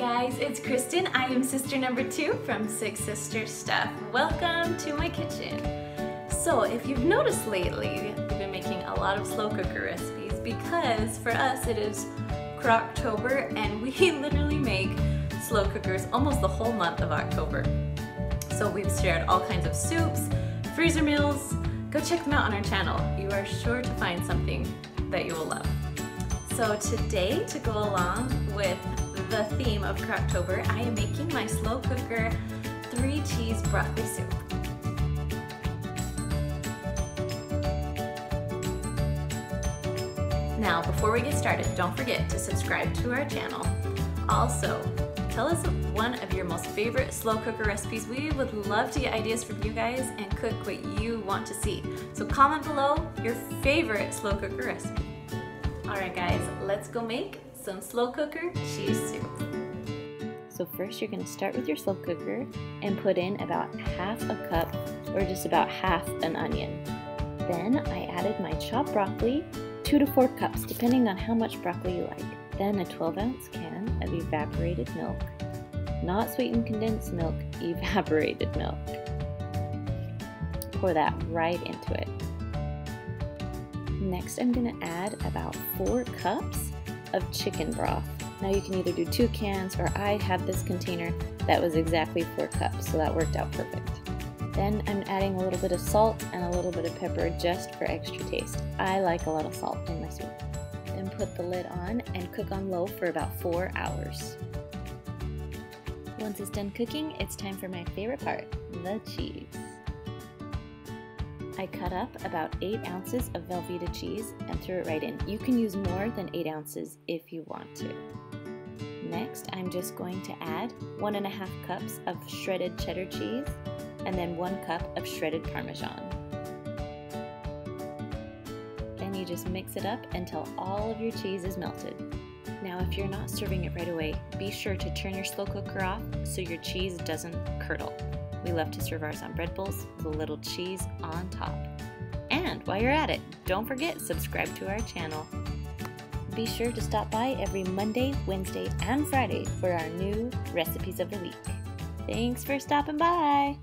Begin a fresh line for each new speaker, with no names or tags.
guys, it's Kristen. I am sister number two from Six Sisters Stuff. Welcome to my kitchen. So if you've noticed lately, we've been making a lot of slow cooker recipes because for us it is Crocktober and we literally make slow cookers almost the whole month of October. So we've shared all kinds of soups, freezer meals. Go check them out on our channel. You are sure to find something that you will love. So today, to go along with the theme of Crocktober, I am making my slow cooker three cheese broccoli soup. Now, before we get started, don't forget to subscribe to our channel. Also, tell us one of your most favorite slow cooker recipes. We would love to get ideas from you guys and cook what you want to see. So comment below your favorite slow cooker recipe. Alright guys, let's go make some slow cooker cheese soup.
So first you're going to start with your slow cooker and put in about half a cup or just about half an onion. Then I added my chopped broccoli, 2 to 4 cups depending on how much broccoli you like. Then a 12 ounce can of evaporated milk, not sweetened condensed milk, evaporated milk. Pour that right into it. Next I'm going to add about 4 cups of chicken broth. Now you can either do two cans or I have this container that was exactly four cups, so that worked out perfect. Then I'm adding a little bit of salt and a little bit of pepper just for extra taste. I like a lot of salt in my soup. Then put the lid on and cook on low for about four hours. Once it's done cooking, it's time for my favorite part, the cheese. I cut up about 8 ounces of Velveeta cheese and threw it right in. You can use more than 8 ounces if you want to. Next, I'm just going to add 1.5 cups of shredded cheddar cheese and then 1 cup of shredded Parmesan. Then you just mix it up until all of your cheese is melted. Now if you're not serving it right away, be sure to turn your slow cooker off so your cheese doesn't curdle. We love to serve ours on bread bowls with a little cheese on top. And while you're at it, don't forget subscribe to our channel. Be sure to stop by every Monday, Wednesday, and Friday for our new recipes of the week. Thanks for stopping by!